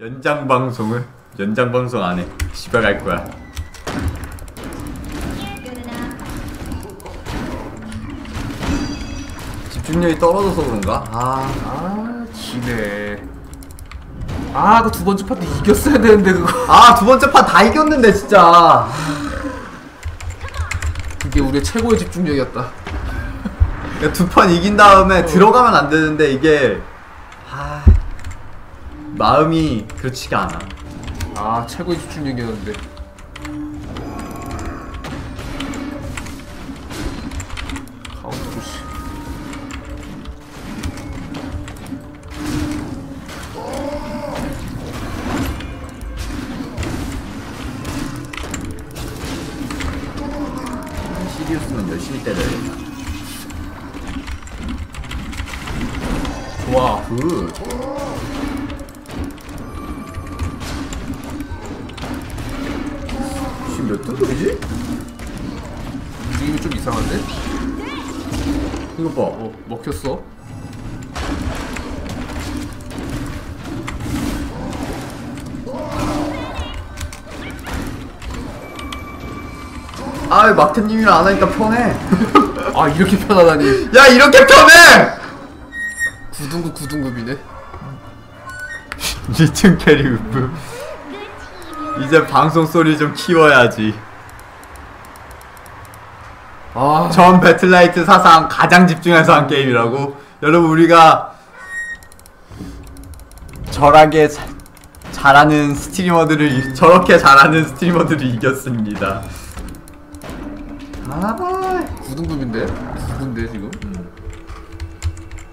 연장 방송을 연장 방송 안 해. 집에 갈 거야. 집중력이 떨어져서 그런가? 아, 아 지네 아그두 번째 파트 이겼어야 되는데 그거 아 두 번째 판 다 이겼는데 진짜. 그게 우리의 최고의 집중력이었다 두 판 이긴 다음에 들어가면 안 되는데 이게 아, 마음이 그렇지가 않아. 아 최고의 집중력이었는데 카운터 푸시 시리우스는 열심히 때려야겠다. 좋아 굿. 지금 몇 등급이지? 움직임이 좀 이상한데? 이거 봐. 어 먹혔어 아, 막템님이랑 안 하니까 편해. 아 이렇게 편하다니 야, 이렇게 편해! 9등급 9등급이네 2층 캐리 우프. 이제 방송 소리 좀 키워야지. 아 전 배틀라이트 사상 가장 집중해서 한 게임이라고. 여러분 우리가 저렇게 자- 잘하는 스트리머들을 이- 저렇게 잘하는 스트리머들을 이겼습니다. 아, 9등급인데? 9인데 지금?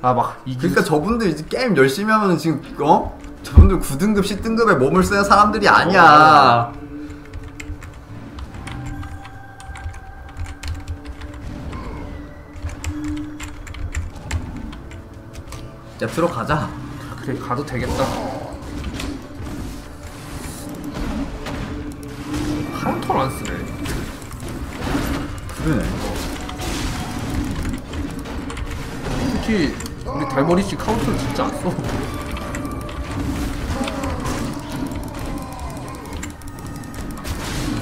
아막 이기 그러니까 저분들 이제 게임 열심히 하면 지금 어? 저분들 9등급, 10등급에 몸을 쓰는 사람들이 아니야. 야 들어가자. 그래 가도 되겠다 카운터를 안 쓰네 그러네. 특히 우리 달머리 씨 카운터를 진짜 안 써.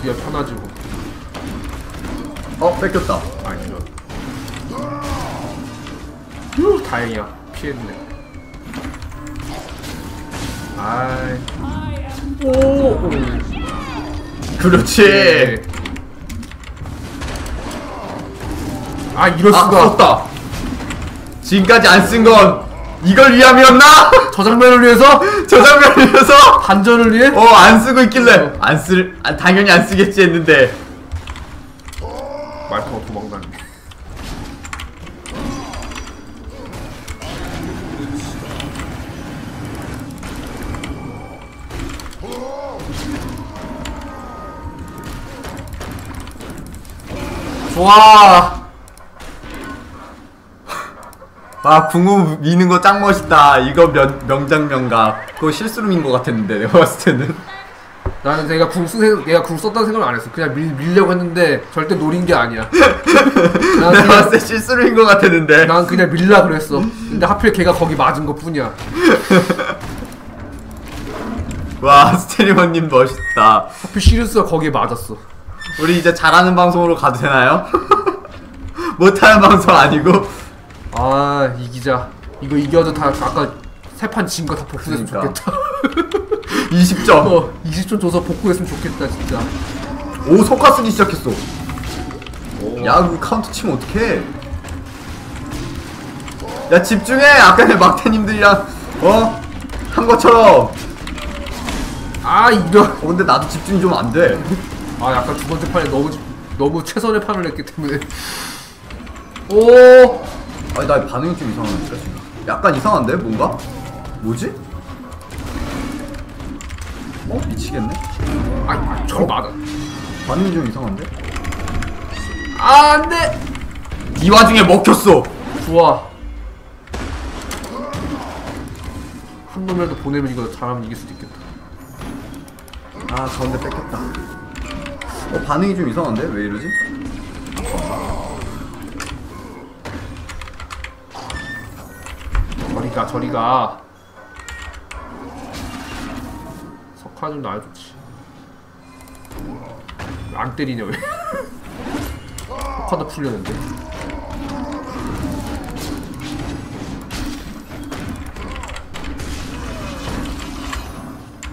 편하지 뭐. 어 뺏겼다. 아니 이런. 휴 다행이야 피했네. 아이. 오. 그렇지. 네. 아 이럴 아 수가. 썼다. 지금까지 안 쓴 건 이걸 위함이었나? 저 장면을 위해서 저 장면을 위해서 반전을 위해. 어 안 쓰고 있길래 안 쓸, 아, 당연히 안 쓰겠지 했는데 말파가 도망가네. 좋아. 아 궁우 미는 거 짱 멋있다. 이거 명, 명장면가. 그거 실수로 민 거 같았는데 내가 봤을 때는. 나는 내가 궁 쓰, 내가 궁 썼다는 생각을 안 했어. 그냥 밀, 밀려고 했는데 절대 노린 게 아니야. 난 내가 봤을 때 실수로 민거 같았는데. 난 그냥 밀라 그랬어. 근데 하필 걔가 거기 맞은 것 뿐이야. 와 스트리머님 멋있다. 하필 시리우스가 거기에 맞았어. 우리 이제 잘하는 방송으로 가도 되나요? 못하는 방송 아니고. 아 이기자. 이거 이겨도 다 아까 세 판 진 거 다 복구했으면 그러니까. 좋겠다. 20점. 어 20점 줘서 복구했으면 좋겠다 진짜. 오 속가 쓰기 시작했어. 야, 그 카운터 치면 어떡해? 야, 집중해! 아까 내 막대님들이랑, 어? 한 것처럼. 아 이런. 어, 근데 나도 집중이 좀 안 돼. 아 약간 두 번째 판에 너무 너무 최선의 판을 했기 때문에. 오. 아니, 나 반응이 좀 이상한데, 지금. 약간 이상한데, 뭔가? 뭐지? 어? 미치겠네? 아, 아 저걸 맞아. 반응이 좀 이상한데? 아 안 돼. 이 와중에 먹혔어! 좋아. 한 놈이라도 보내면 이거 잘하면 이길 수도 있겠다. 아, 가운데 뺏겼다. 어, 반응이 좀 이상한데? 왜 이러지? 저리가 저리가. 카드 좀 나야 좋지. 안 때리냐 왜? 카드 풀렸는데.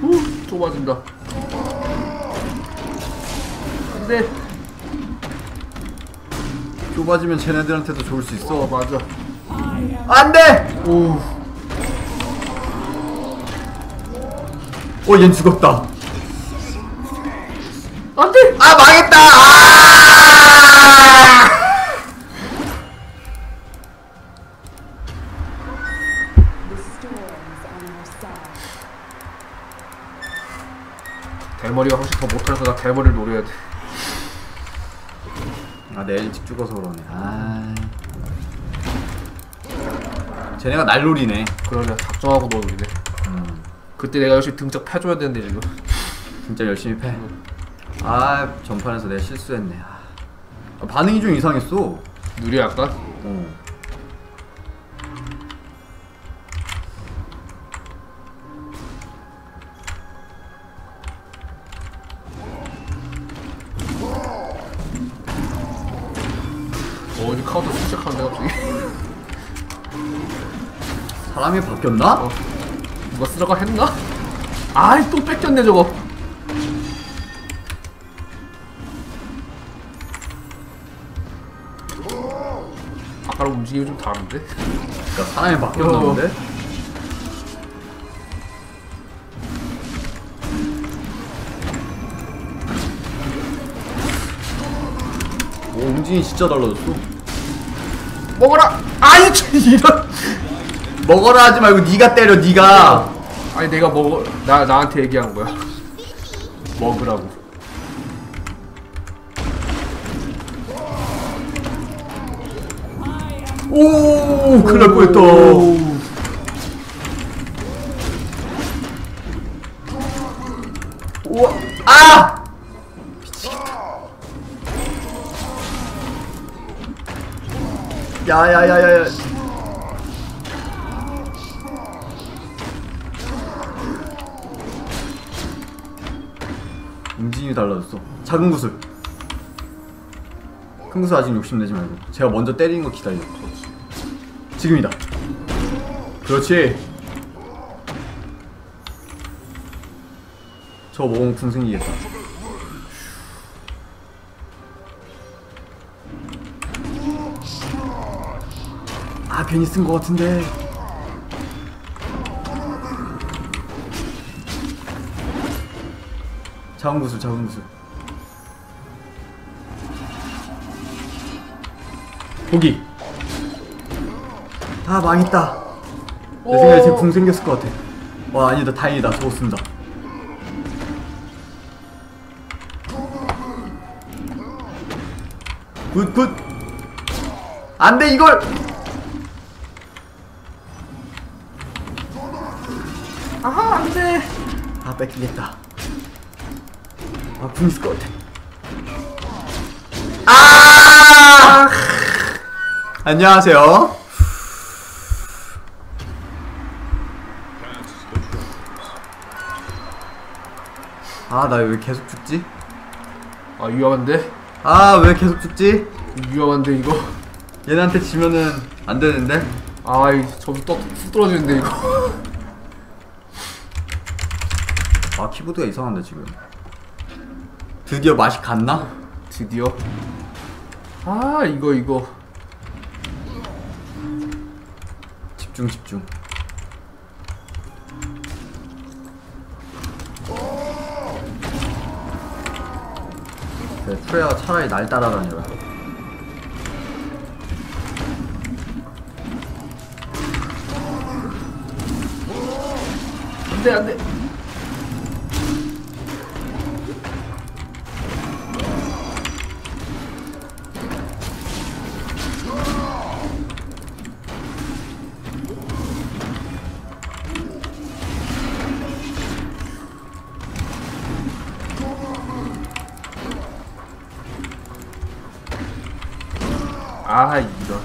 후, 또 맞은다. 안돼. 좁아지면 쟤네들한테도 좋을 수어 있어 맞아. 안돼! 오. 어얜 죽었다 안돼. 아 망했다 아! 대머리가 훨씬 더 못하니까 나 대머리를 노려야 돼. 아 내일 일찍 죽어서 그러네 아 쟤네가 날 노리네 그러냐 작정하고 노리네. 그때 내가 열심히 등짝 패줘야 되는데 지금. 진짜 열심히 패아 전판에서 내가 실수했네 아, 아, 반응이 좀 이상했어 느려 약간. 어. 어 이제 카운터 시작하는데 갑자기. 사람이 바뀌었나? 어. 누가 쓰라고 했나? 아이 또 뺏겼네 저거. 아까랑 움직임이 좀 다른데? 그러니까 사람이 바뀌었나 어. 본데? 오 움직임이 진짜 달라졌어 먹어라! 아이 참, 이런. 먹어라 하지 말고 네가 때려 네가. 아니 내가 먹어 나 나한테 얘기한 거야. 먹으라고. 오 큰일 날 뻔했다. 우와. 아! 야야야야야 달라졌어. 작은 구슬. 큰 구슬 아직 욕심내지 말고. 제가 먼저 때리는 거 기다려. 지금이다. 그렇지. 저궁 생기겠다. 아 괜히 쓴 거 같은데 작은 구슬 작은 구슬. 보기. 아 망했다. 내 생각에 쟤 궁 생겼을 것 같아. 와 아니다 다행이다. 쓴다. good good. 안돼 이걸! 아하 안돼. 아 뺏기겠다 아 궁 있을 것 같아 아 안녕하세요 아 나 왜 계속 죽지? 아 위험한데? 아 왜 계속 죽지? 위험한데 이거. 얘네한테 지면은 안 되는데? 아이 점수 떠 쑥 떨어지는데 이거. 아 키보드가 이상한데 지금 드디어 맛이 갔나? 드디어. 아 이거 이거. 집중 집중 그래 프레아가 차라리 날 따라다녀라 안돼 안돼. 아 이런.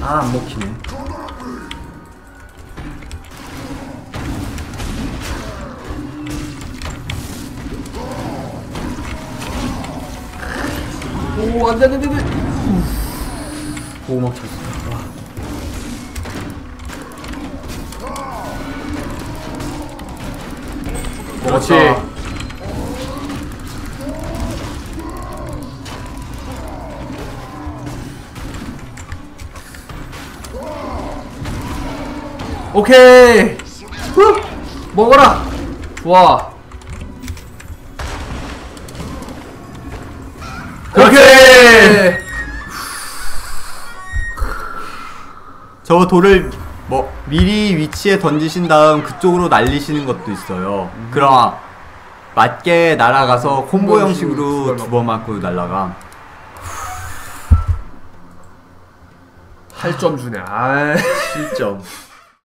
아 안 먹히네. 오 안돼 안돼 안돼. 오 막혔어. 아. 그렇지. 오케이 후! 먹어라 좋아 그렇게. 저 돌을 뭐 미리 위치에 던지신 다음 그쪽으로 날리시는 것도 있어요. 그럼 맞게 날아가서 콤보 형식으로 두 번 맞고 날라가. 8점 주네 아이 7점.